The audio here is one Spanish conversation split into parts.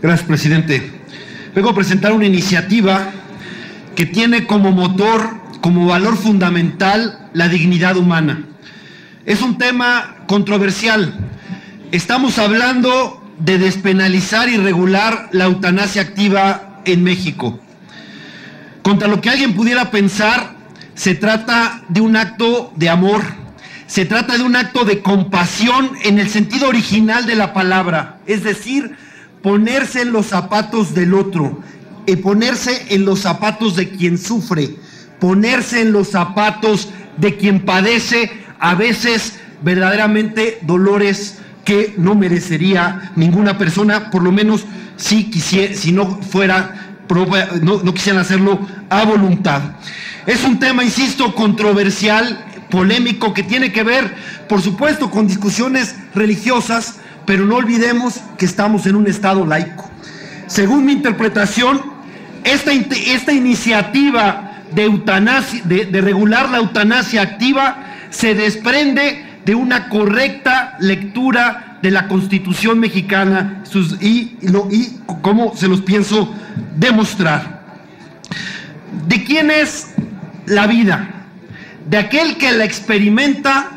Gracias, presidente. Vengo a presentar una iniciativa que tiene como motor, como valor fundamental, la dignidad humana. Es un tema controversial. Estamos hablando de despenalizar y regular la eutanasia activa en México. Contra lo que alguien pudiera pensar, se trata de un acto de amor, se trata de un acto de compasión en el sentido original de la palabra, es decir, ponerse en los zapatos del otro, y ponerse en los zapatos de quien sufre, ponerse en los zapatos de quien padece a veces verdaderamente dolores que no merecería ninguna persona, por lo menos si, quisiera, si no fuera, no, no quisieran hacerlo a voluntad. Es un tema, insisto, controversial, polémico, que tiene que ver, por supuesto, con discusiones religiosas, pero no olvidemos que estamos en un Estado laico. Según mi interpretación, esta, esta iniciativa de, eutanasia, de, regular la eutanasia activa se desprende de una correcta lectura de la Constitución mexicana y, y cómo se los pienso demostrar. ¿De quién es la vida? ¿De aquel que la experimenta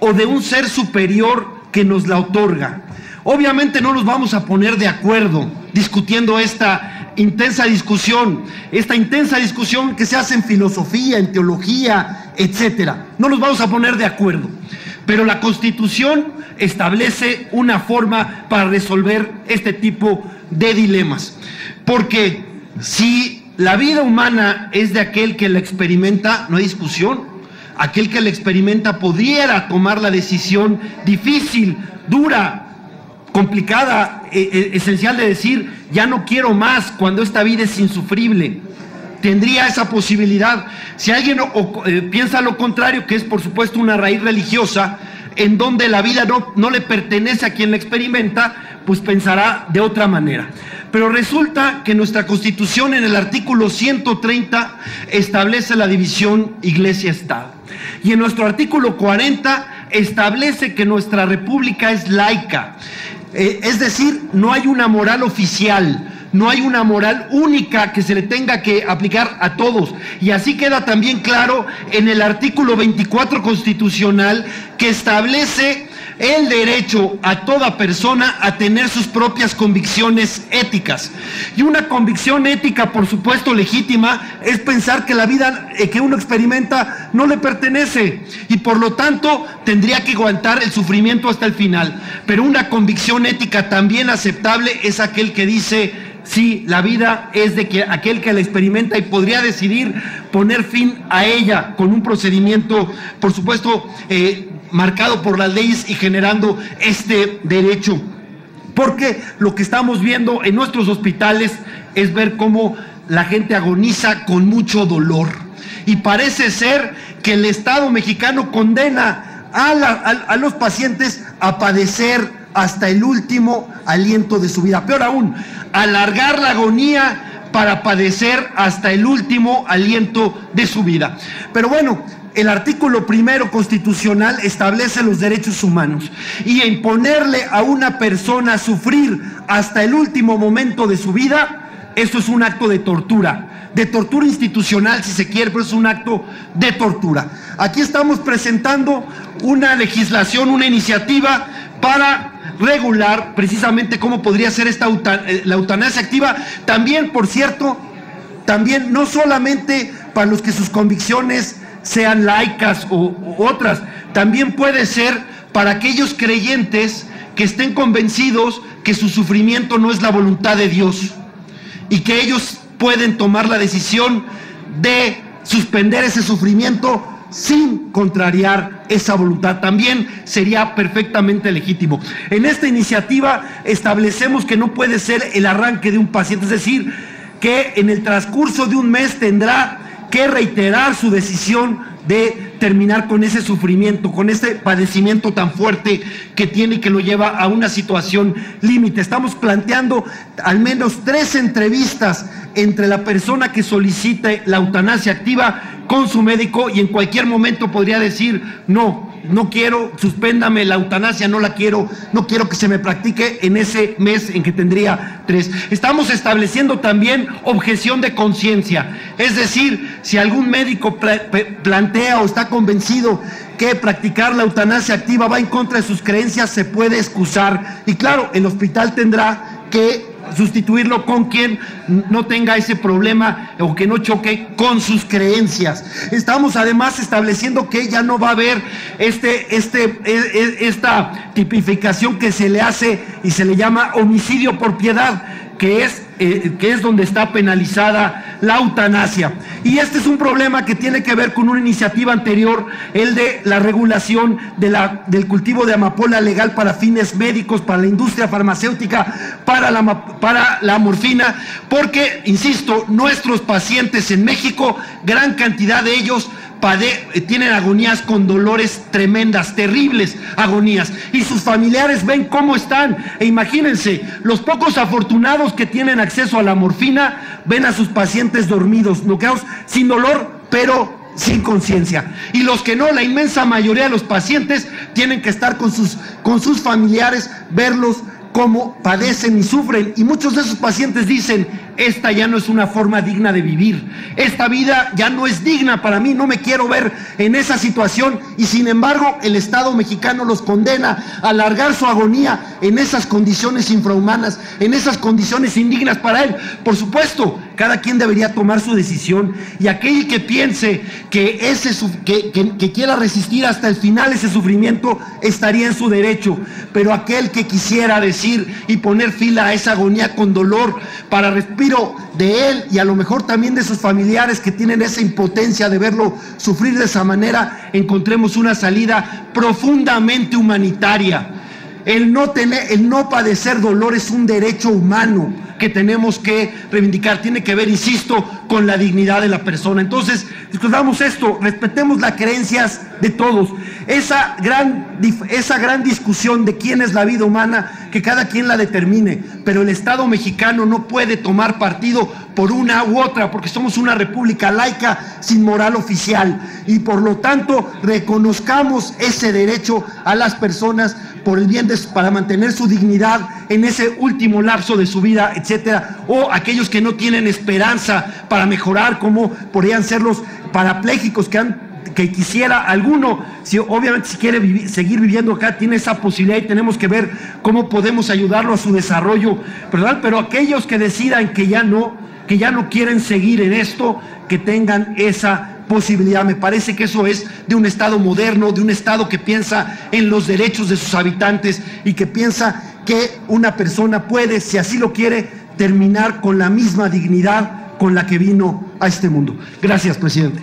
o de un ser superior que nos la otorga? Obviamente no nos vamos a poner de acuerdo discutiendo esta intensa discusión, esta intensa discusión que se hace en filosofía, en teología, etcétera. No nos vamos a poner de acuerdo. Pero la Constitución establece una forma para resolver este tipo de dilemas. Porque si la vida humana es de aquel que la experimenta, no hay discusión. Aquel que la experimenta pudiera tomar la decisión difícil, dura, complicada, e, e, esencial de decir, ya no quiero más cuando esta vida es insufrible. Tendría esa posibilidad. Si alguien eh, piensa lo contrario, que es por supuesto una raíz religiosa, en donde la vida no, no le pertenece a quien la experimenta, pues pensará de otra manera. Pero resulta que nuestra constitución en el artículo 130 establece la división iglesia-estado. Y en nuestro artículo 40 establece que nuestra república es laica. Eh, es decir, no hay una moral oficial, no hay una moral única que se le tenga que aplicar a todos. Y así queda también claro en el artículo 24 constitucional que establece el derecho a toda persona a tener sus propias convicciones éticas. Y una convicción ética, por supuesto, legítima, es pensar que la vida eh, que uno experimenta no le pertenece y por lo tanto tendría que aguantar el sufrimiento hasta el final. Pero una convicción ética también aceptable es aquel que dice, sí, la vida es de que aquel que la experimenta y podría decidir poner fin a ella con un procedimiento, por supuesto, eh, marcado por las leyes y generando este derecho. Porque lo que estamos viendo en nuestros hospitales es ver cómo la gente agoniza con mucho dolor. Y parece ser que el Estado mexicano condena a, a, los pacientes a padecer hasta el último aliento de su vida. Peor aún, alargar la agonía para padecer hasta el último aliento de su vida. Pero bueno, el artículo primero constitucional establece los derechos humanos y imponerle a una persona sufrir hasta el último momento de su vida, eso es un acto de tortura, de tortura institucional si se quiere, pero es un acto de tortura. Aquí estamos presentando una legislación, una iniciativa para regular precisamente cómo podría ser esta eh, la eutanasia activa. También, por cierto, también no solamente para los que sus convicciones sean laicas o, otras. También puede ser para aquellos creyentes que estén convencidos que su sufrimiento no es la voluntad de Dios y que ellos pueden tomar la decisión de suspender ese sufrimiento sin contrariar esa voluntad. También sería perfectamente legítimo. En esta iniciativa establecemos que no puede ser el arranque de un paciente, es decir, que en el transcurso de un mes tendrá que reiterar su decisión de terminar con ese sufrimiento, con ese padecimiento tan fuerte que tiene y que lo lleva a una situación límite. Estamos planteando al menos tres entrevistas entre la persona que solicite la eutanasia activa con su médico y en cualquier momento podría decir, no, no quiero, suspéndame la eutanasia, no la quiero, no quiero que se me practique en ese mes en que tendría tres. Estamos estableciendo también objeción de conciencia, es decir, si algún médico plantea o está convencido que practicar la eutanasia activa va en contra de sus creencias, se puede excusar. Y claro, el hospital tendrá que sustituirlo con quien no tenga ese problema o que no choque con sus creencias. Estamos además estableciendo que ya no va a haber este, este, e, e, esta tipificación que se le hace y se le llama homicidio por piedad que es, eh, que es donde está penalizada la eutanasia. Y este es un problema que tiene que ver con una iniciativa anterior, el de la regulación de la, del cultivo de amapola legal para fines médicos, para la industria farmacéutica, para la, para la morfina, porque, insisto, nuestros pacientes en México, gran cantidad de ellos tienen agonías con dolores tremendas, terribles agonías. Y sus familiares ven cómo están. E imagínense, los pocos afortunados que tienen acceso a la morfina ven a sus pacientes dormidos, noqueados, sin dolor, pero sin conciencia. Y los que no, la inmensa mayoría de los pacientes tienen que estar con sus, con sus familiares, verlos cómo padecen y sufren. Y muchos de esos pacientes dicen, esta ya no es una forma digna de vivir. Esta vida ya no es digna para mí, no me quiero ver en esa situación. Y sin embargo, el Estado mexicano los condena a alargar su agonía en esas condiciones infrahumanas, en esas condiciones indignas para él. Por supuesto, cada quien debería tomar su decisión. Y aquel que piense que, ese, que, que quiera resistir hasta el final ese sufrimiento, estaría en su derecho. Pero aquel que quisiera decir y poner fila a esa agonía con dolor para respirar, de él y a lo mejor también de sus familiares que tienen esa impotencia de verlo sufrir de esa manera, encontremos una salida profundamente humanitaria. El no, tener, el no padecer dolor es un derecho humano que tenemos que reivindicar. Tiene que ver, insisto, con la dignidad de la persona. Entonces, discutamos esto, respetemos las creencias de todos. Esa gran, esa gran discusión de quién es la vida humana, que cada quien la determine, pero el Estado mexicano no puede tomar partido por una u otra, porque somos una república laica sin moral oficial. Y por lo tanto, reconozcamos ese derecho a las personas por el bien de, para mantener su dignidad en ese último lapso de su vida, etcétera, o aquellos que no tienen esperanza para mejorar, como podrían ser los parapléjicos que han que quisiera alguno, si obviamente si quiere seguir viviendo acá, tiene esa posibilidad y tenemos que ver cómo podemos ayudarlo a su desarrollo, ¿verdad? Pero aquellos que decidan que ya no, que ya no quieren seguir en esto, que tengan esa posibilidad. Me parece que eso es de un Estado moderno, de un Estado que piensa en los derechos de sus habitantes y que piensa que una persona puede, si así lo quiere, terminar con la misma dignidad con la que vino a este mundo. Gracias, presidente.